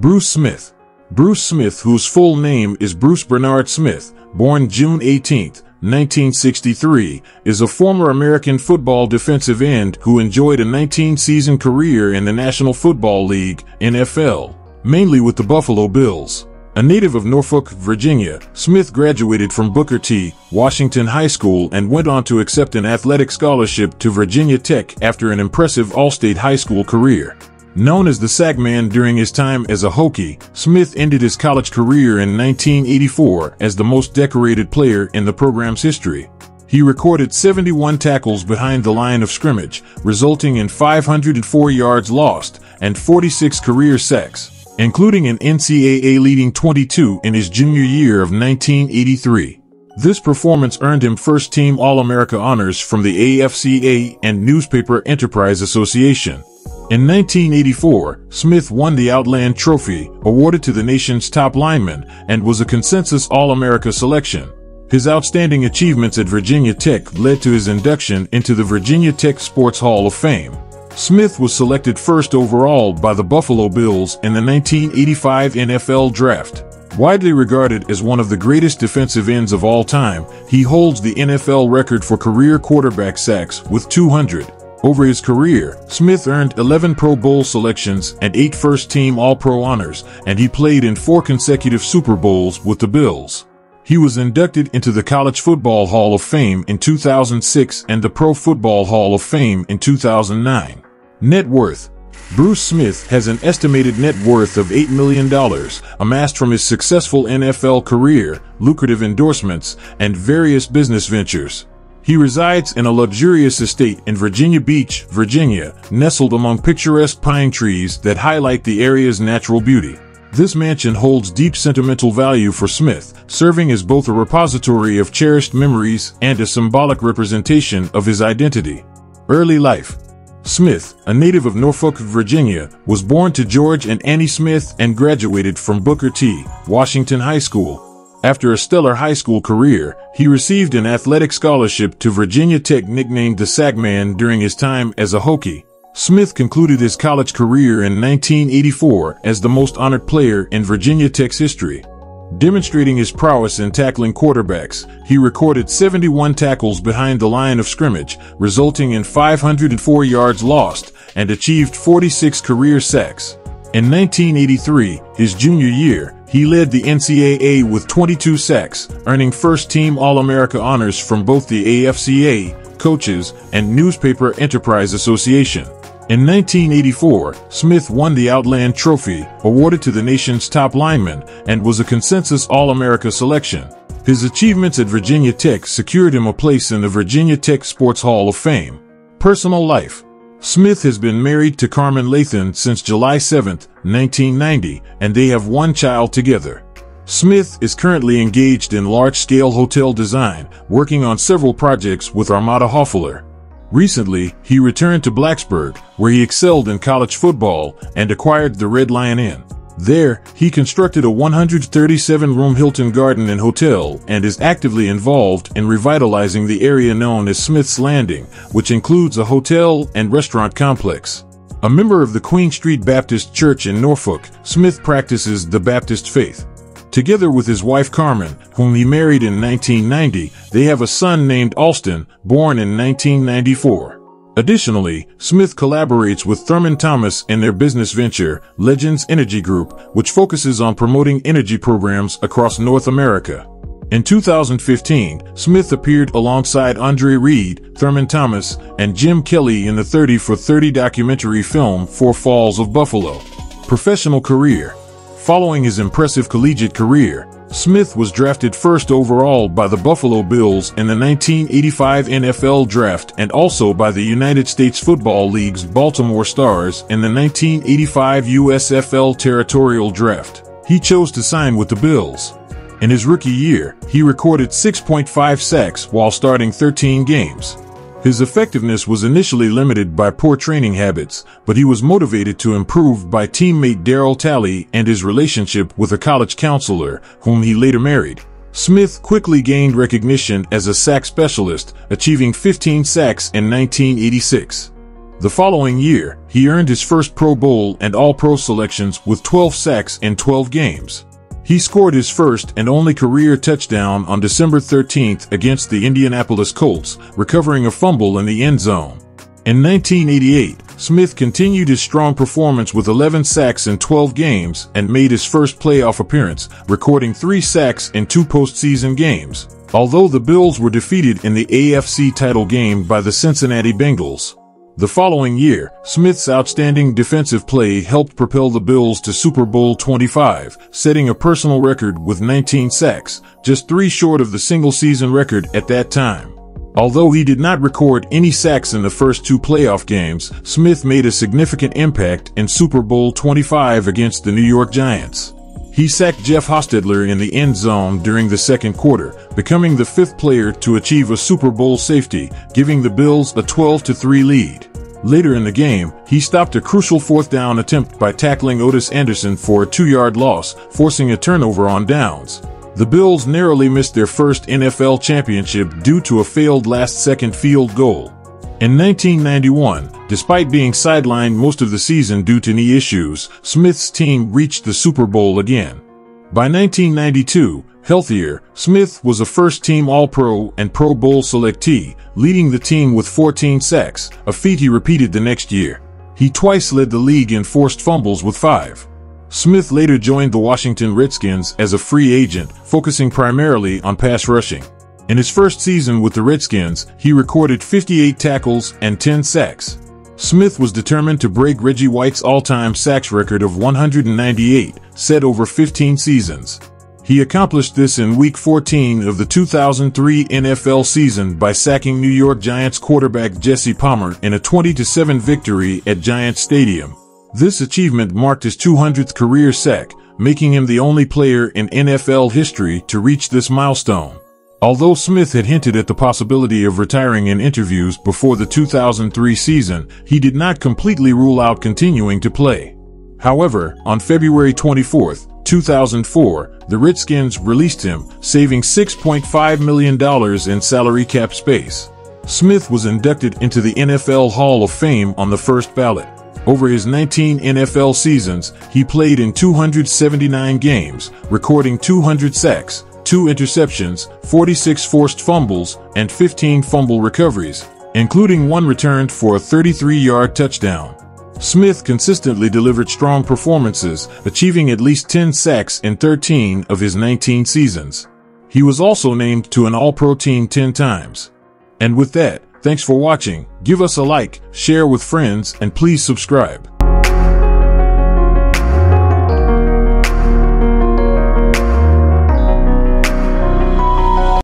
Bruce Smith. Bruce Smith, whose full name is Bruce Bernard Smith, born June 18, 1963, is a former American football defensive end who enjoyed a 19-season career in the National Football League, NFL, mainly with the Buffalo Bills. A native of Norfolk, Virginia, Smith graduated from Booker T. Washington High School and went on to accept an athletic scholarship to Virginia Tech after an impressive all-state high school career. Known as the Sack Man during his time as a Hokie, Smith ended his college career in 1984 as the most decorated player in the program's history. He recorded 71 tackles behind the line of scrimmage, resulting in 504 yards lost and 46 career sacks including an NCAA leading 22 in his junior year of 1983. This performance earned him first team All-America honors from the AFCA and Newspaper Enterprise Association. In 1984, Smith won the Outland Trophy, awarded to the nation's top lineman, and was a consensus All-America selection. His outstanding achievements at Virginia Tech led to his induction into the Virginia Tech Sports Hall of Fame. Smith was selected first overall by the Buffalo Bills in the 1985 NFL Draft. Widely regarded as one of the greatest defensive ends of all time, he holds the NFL record for career quarterback sacks with 200. Over his career, Smith earned 11 Pro Bowl selections and 8 first-team All-Pro honors, and he played in 4 consecutive Super Bowls with the Bills. He was inducted into the College Football Hall of Fame in 2006 and the Pro Football Hall of Fame in 2009. Net worth. Bruce Smith has an estimated net worth of $8 million, amassed from his successful NFL career, lucrative endorsements, and various business ventures. He resides in a luxurious estate in Virginia Beach, Virginia, nestled among picturesque pine trees that highlight the area's natural beauty. This mansion holds deep sentimental value for Smith, serving as both a repository of cherished memories and a symbolic representation of his identity. Early life. Smith, a native of Norfolk, Virginia, was born to George and Annie Smith and graduated from Booker T. Washington High School. After a stellar high school career, he received an athletic scholarship to Virginia Tech nicknamed the Sack Man during his time as a Hokie. Smith concluded his college career in 1984 as the most honored player in Virginia Tech's history. Demonstrating his prowess in tackling quarterbacks, he recorded 71 tackles behind the line of scrimmage, resulting in 504 yards lost, and achieved 46 career sacks. In 1983, his junior year, he led the NCAA with 22 sacks, earning first-team All-America honors from both the AFCA, coaches, and Newspaper Enterprise Association. In 1984, Smith won the Outland Trophy, awarded to the nation's top lineman, and was a consensus All-America selection. His achievements at Virginia Tech secured him a place in the Virginia Tech Sports Hall of Fame. Personal life. Smith has been married to Carmen Lathan since July 7, 1990, and they have one child together. Smith is currently engaged in large-scale hotel design, working on several projects with Armada Hoffler. Recently, he returned to Blacksburg, where he excelled in college football and acquired the Red Lion Inn. There, he constructed a 137-room Hilton Garden Inn Hotel and is actively involved in revitalizing the area known as Smith's Landing, which includes a hotel and restaurant complex. A member of the Queen Street Baptist Church in Norfolk, Smith practices the Baptist faith. Together with his wife Carmen, whom he married in 1990, they have a son named Alston, born in 1994. Additionally, Smith collaborates with Thurman Thomas in their business venture, Legends Energy Group, which focuses on promoting energy programs across North America. In 2015, Smith appeared alongside Andre Reed, Thurman Thomas, and Jim Kelly in the 30 for 30 documentary film Four Falls of Buffalo. Professional career Following his impressive collegiate career, Smith was drafted first overall by the Buffalo Bills in the 1985 NFL Draft and also by the United States Football League's Baltimore Stars in the 1985 USFL Territorial Draft. He chose to sign with the Bills. In his rookie year, he recorded 6.5 sacks while starting 13 games. His effectiveness was initially limited by poor training habits, but he was motivated to improve by teammate Darryl Talley and his relationship with a college counselor, whom he later married. Smith quickly gained recognition as a sack specialist, achieving 15 sacks in 1986. The following year, He earned his first Pro Bowl and All-Pro selections with 12 sacks in 12 games. He scored his first and only career touchdown on December 13th against the Indianapolis Colts, recovering a fumble in the end zone. In 1988, Smith continued his strong performance with 11 sacks in 12 games and made his first playoff appearance, recording three sacks in two postseason games. Although the Bills were defeated in the AFC title game by the Cincinnati Bengals, the following year, Smith's outstanding defensive play helped propel the Bills to Super Bowl 25, setting a personal record with 19 sacks, just three short of the single-season record at that time. Although he did not record any sacks in the first two playoff games, Smith made a significant impact in Super Bowl 25 against the New York Giants. He sacked Jeff Hostetler in the end zone during the second quarter, becoming the fifth player to achieve a Super Bowl safety, giving the Bills a 12-3 lead. Later in the game, he stopped a crucial fourth down attempt by tackling Ottis Anderson for a two-yard loss, forcing a turnover on downs. The Bills narrowly missed their first NFL championship due to a failed last-second field goal. In 1991, despite being sidelined most of the season due to knee issues, Smith's team reached the Super Bowl again. By 1992, healthier, Smith was a first-team All-Pro and Pro Bowl selectee, leading the team with 14 sacks, a feat he repeated the next year. He twice led the league in forced fumbles with five. Smith later joined the Washington Redskins as a free agent, focusing primarily on pass rushing. In his first season with the Redskins, he recorded 58 tackles and 10 sacks. Smith was determined to break Reggie White's all-time sacks record of 198, set over 15 seasons. He accomplished this in Week 14 of the 2003 NFL season by sacking New York Giants quarterback Jesse Palmer in a 20-7 victory at Giants Stadium. This achievement marked his 200th career sack, making him the only player in NFL history to reach this milestone. Although Smith had hinted at the possibility of retiring in interviews before the 2003 season, he did not completely rule out continuing to play. However, on February 24, 2004, the Redskins released him, saving $6.5 million in salary cap space. Smith was inducted into the NFL Hall of Fame on the first ballot. Over his 19 NFL seasons, he played in 279 games, recording 200 sacks, 2 interceptions, 46 forced fumbles, and 15 fumble recoveries, including one returned for a 33-yard touchdown. Smith consistently delivered strong performances, achieving at least 10 sacks in 13 of his 19 seasons. He was also named to an All-Pro team 10 times. And with that, thanks for watching, give us a like, share with friends, and please subscribe.